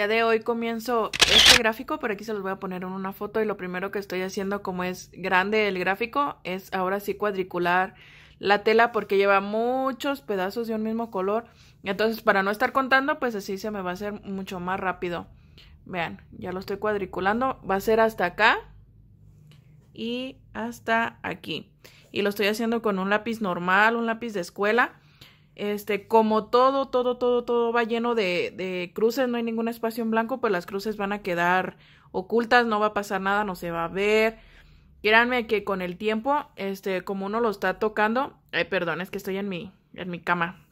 día de hoy comienzo este gráfico, por aquí se los voy a poner en una foto y lo primero que estoy haciendo como es grande el gráfico es ahora sí cuadricular la tela porque lleva muchos pedazos de un mismo color. Entonces para no estar contando pues así se me va a hacer mucho más rápido. Vean, ya lo estoy cuadriculando. Va a ser hasta acá y hasta aquí. Y lo estoy haciendo con un lápiz normal, un lápiz de escuela. Este, como todo, todo, todo, todo va lleno de, de cruces, no hay ningún espacio en blanco, pues las cruces van a quedar ocultas, no va a pasar nada, no se va a ver. Créanme que con el tiempo, este, como uno lo está tocando, ay, perdón, es que estoy en mi, en mi cama.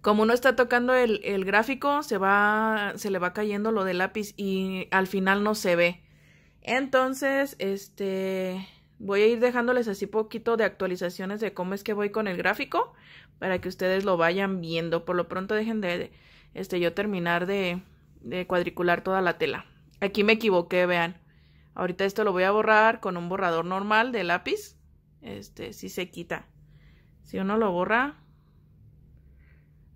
Como uno está tocando el, el gráfico, se va, se le va cayendo lo del lápiz y al final no se ve. Entonces, este, voy a ir dejándoles así poquito de actualizaciones de cómo es que voy con el gráfico para que ustedes lo vayan viendo. Por lo pronto dejen de, este, yo terminar de, de cuadricular toda la tela. Aquí me equivoqué, vean. Ahorita esto lo voy a borrar con un borrador normal de lápiz. Este, si se quita. Si uno lo borra.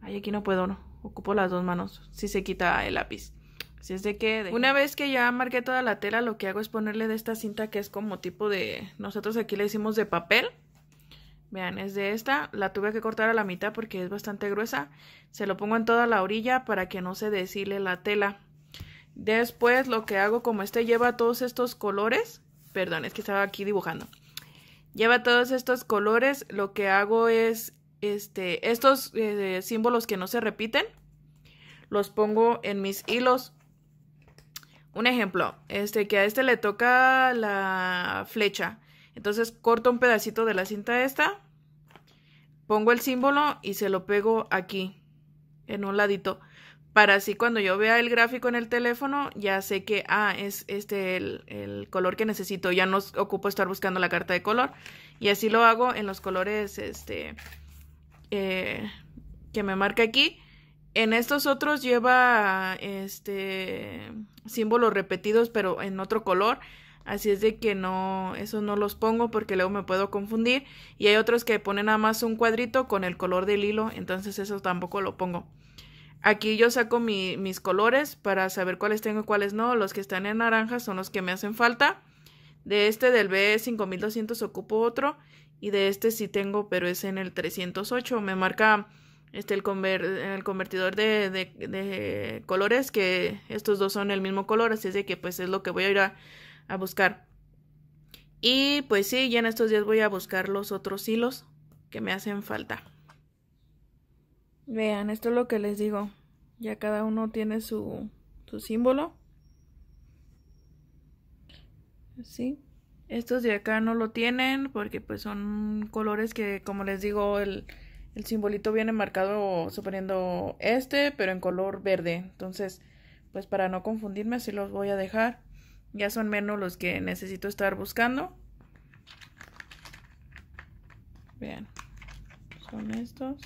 Ay, aquí no puedo, no. Ocupo las dos manos. Si se quita el lápiz. Así es de que una vez que ya marqué toda la tela, lo que hago es ponerle de esta cinta que es como tipo de, nosotros aquí le decimos de papel. Vean, es de esta, la tuve que cortar a la mitad porque es bastante gruesa. Se lo pongo en toda la orilla para que no se deshile la tela. Después lo que hago, como este lleva todos estos colores, perdón, es que estaba aquí dibujando. Lleva todos estos colores, lo que hago es, este, estos eh, símbolos que no se repiten, los pongo en mis hilos un ejemplo, este que a este le toca la flecha. Entonces corto un pedacito de la cinta esta, pongo el símbolo y se lo pego aquí, en un ladito. Para así cuando yo vea el gráfico en el teléfono, ya sé que, ah, es este el, el color que necesito. Ya no ocupo estar buscando la carta de color. Y así lo hago en los colores, este, eh, que me marca aquí. En estos otros lleva este símbolos repetidos pero en otro color. Así es de que no, esos no los pongo porque luego me puedo confundir. Y hay otros que ponen nada más un cuadrito con el color del hilo, entonces eso tampoco lo pongo. Aquí yo saco mis colores para saber cuáles tengo y cuáles no. Los que están en naranja son los que me hacen falta. De este del B5200 ocupo otro. Y de este sí tengo, pero es en el 308. Me marca este, el, el convertidor de, de, colores, que estos dos son el mismo color, así es de que pues es lo que voy a ir a, a buscar. Y pues sí, ya en estos días voy a buscar los otros hilos que me hacen falta. Vean, esto es lo que les digo. Ya cada uno tiene su, su símbolo. Así. Estos de acá no lo tienen porque pues son colores que como les digo el el simbolito viene marcado suponiendo este, pero en color verde. Entonces, pues para no confundirme, así los voy a dejar. Ya son menos los que necesito estar buscando. Vean, son estos.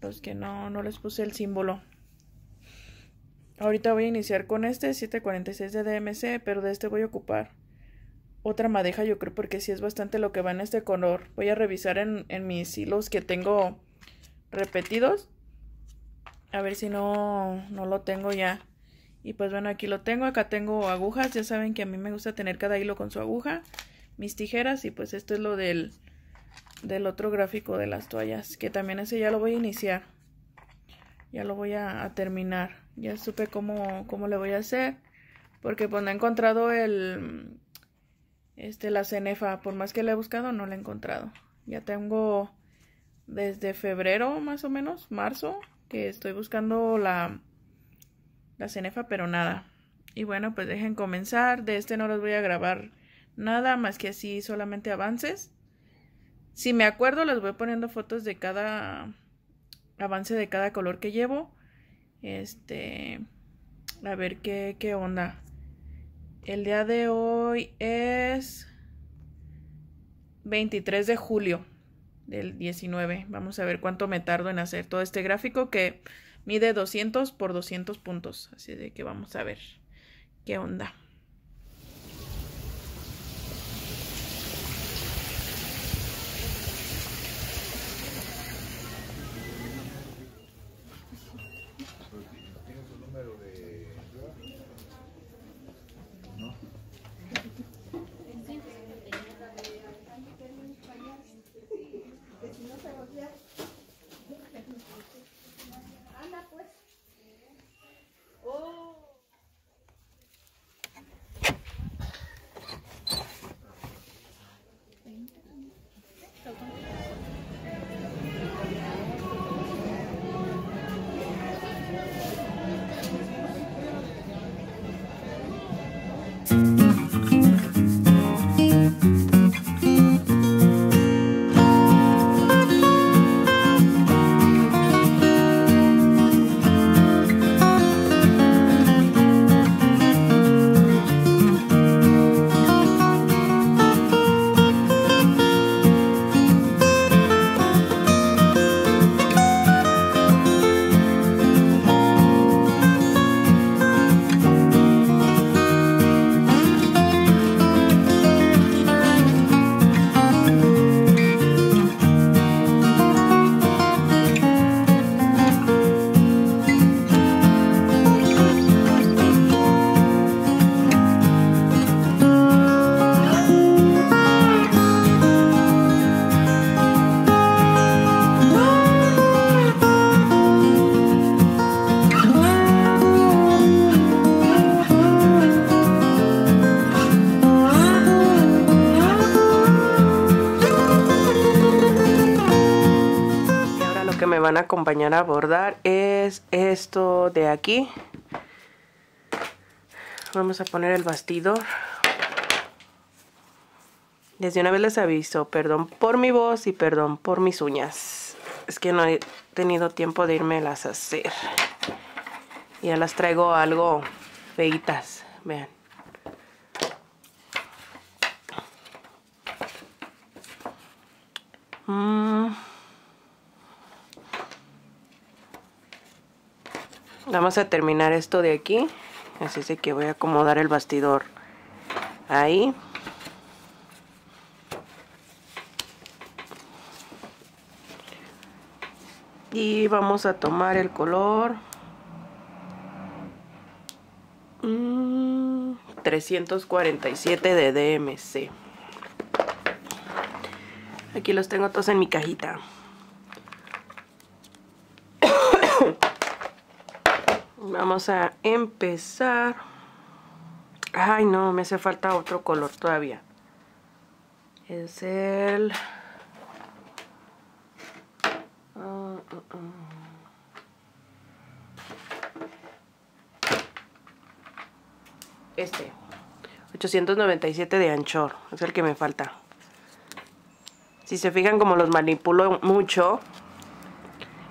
Los que no, no les puse el símbolo. Ahorita voy a iniciar con este 746 de DMC, pero de este voy a ocupar otra madeja, yo creo, porque sí es bastante lo que va en este color. Voy a revisar en, en mis hilos que tengo repetidos. A ver si no, no lo tengo ya. Y pues bueno, aquí lo tengo. Acá tengo agujas. Ya saben que a mí me gusta tener cada hilo con su aguja. Mis tijeras. Y pues esto es lo del, del otro gráfico de las toallas. Que también ese ya lo voy a iniciar. Ya lo voy a, terminar. Ya supe cómo, cómo le voy a hacer. Porque pues no he encontrado el este, la cenefa, por más que la he buscado, no la he encontrado. Ya tengo desde febrero, más o menos, marzo, que estoy buscando la, la cenefa, pero nada. Y bueno, pues dejen comenzar. De este no les voy a grabar nada, más que así solamente avances. Si me acuerdo, les voy poniendo fotos de cada avance de cada color que llevo. Este, a ver qué, qué onda. El día de hoy es 23 de julio del 19. Vamos a ver cuánto me tardo en hacer todo este gráfico que mide 200 por 200 puntos. Así de que vamos a ver qué onda. Van a acompañar a bordar es esto de aquí. Vamos a poner el bastidor. Desde una vez les aviso, perdón por mi voz y perdón por mis uñas. Es que no he tenido tiempo de irme las a hacer. Ya las traigo algo feitas, vean. Mm. Vamos a terminar esto de aquí. Así es que voy a acomodar el bastidor ahí. Y vamos a tomar el color 347 mm, de DMC. Aquí los tengo todos en mi cajita. Vamos a empezar. Ay, no, me hace falta otro color todavía. Es el... Este. 897 de anchor. Es el que me falta. Si se fijan como los manipulo mucho,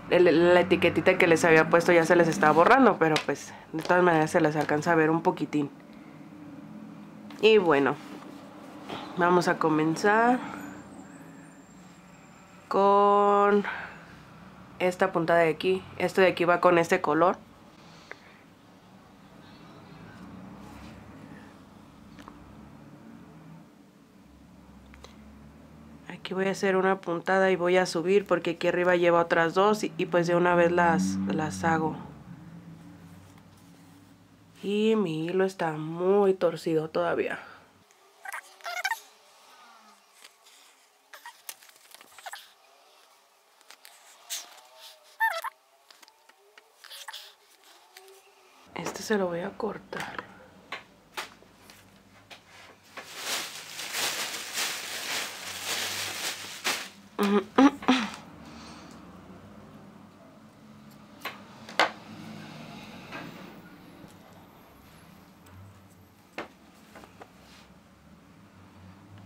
la etiquetita que les había puesto ya se les está borrando, pero pues de todas maneras se les alcanza a ver un poquitín. Y bueno, vamos a comenzar con esta punta de aquí. Esto de aquí va con este color. Aquí voy a hacer una puntada y voy a subir porque aquí arriba lleva otras dos y, pues de una vez las, las hago. Y mi hilo está muy torcido todavía. se lo voy a cortar.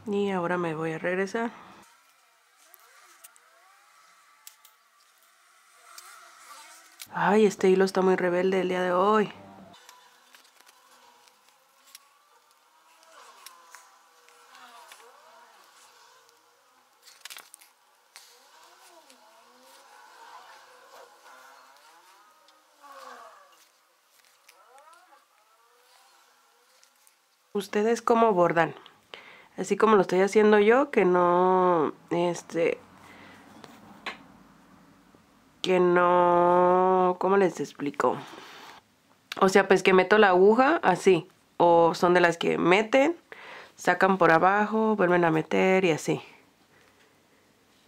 Y ahora me voy a regresar. Ay, este hilo está muy rebelde el día de hoy. Ustedes cómo bordan. Así como lo estoy haciendo yo, que no, este, que no, ¿cómo les explico? O sea, pues que meto la aguja así, o son de las que meten, sacan por abajo, vuelven a meter y así.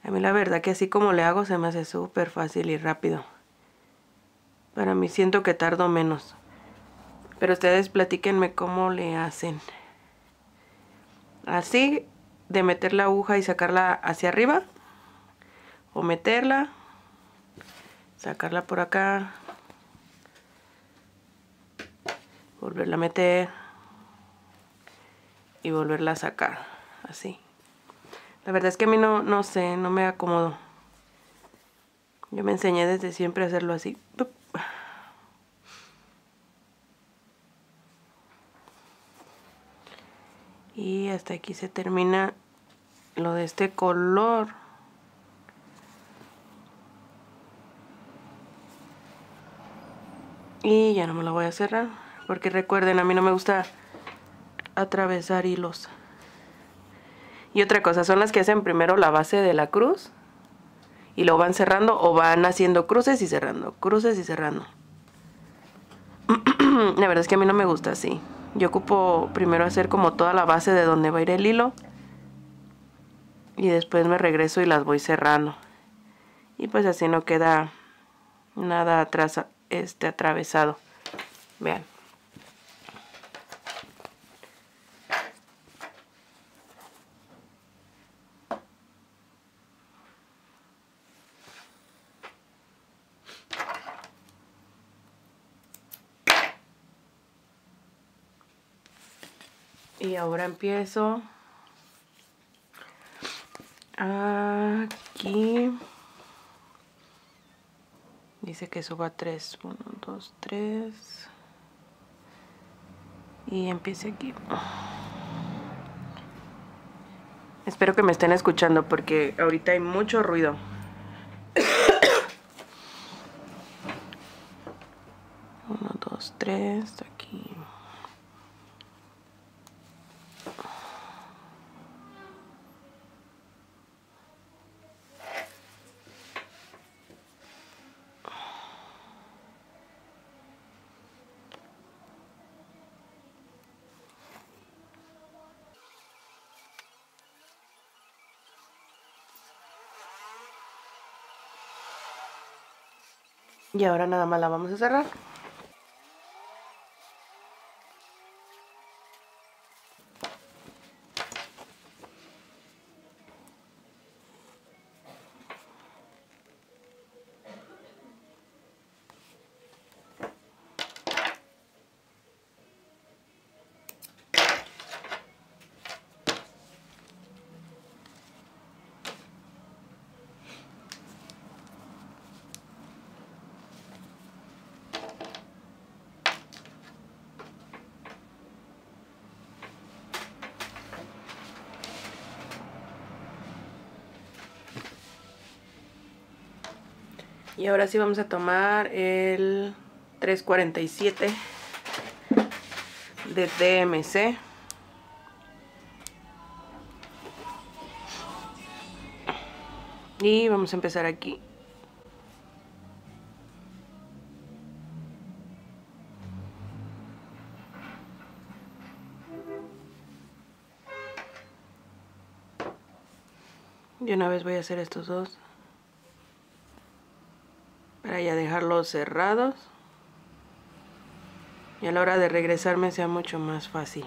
A mí la verdad que así como le hago se me hace súper fácil y rápido. Para mí siento que tardo menos. Pero ustedes platíquenme cómo le hacen. Así, de meter la aguja y sacarla hacia arriba. O meterla. Sacarla por acá. Volverla a meter. Y volverla a sacar. Así. La verdad es que a mí no, no sé, no me acomodo. Yo me enseñé desde siempre a hacerlo así. Y hasta aquí se termina lo de este color. Y ya no me lo voy a cerrar porque recuerden a mí no me gusta atravesar hilos. Y otra cosa son las que hacen primero la base de la cruz y lo van cerrando o van haciendo cruces y cerrando cruces y cerrando. La verdad es que a mí no me gusta así yo ocupo primero hacer como toda la base de donde va a ir el hilo. Y después me regreso y las voy cerrando. Y pues así no queda nada atrás este atravesado. Vean. Ahora empiezo aquí. Dice que suba 3. 1, 2, 3. Y empiece aquí. Espero que me estén escuchando porque ahorita hay mucho ruido. Uno, dos, tres, aquí. Y ahora nada más la vamos a cerrar. Y ahora sí vamos a tomar el 347 de DMC. Y vamos a empezar aquí. Y una vez voy a hacer estos dos para ya dejarlos cerrados y a la hora de regresarme sea mucho más fácil.